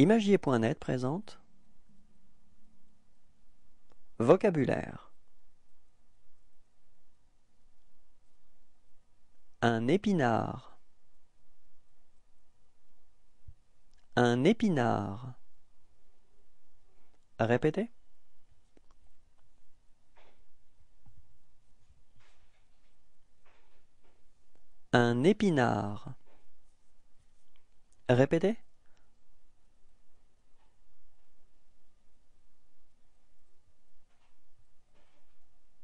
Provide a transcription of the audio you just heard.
Imagier.net présente Vocabulaire. Un épinard. Un épinard. Répétez. Un épinard. Répétez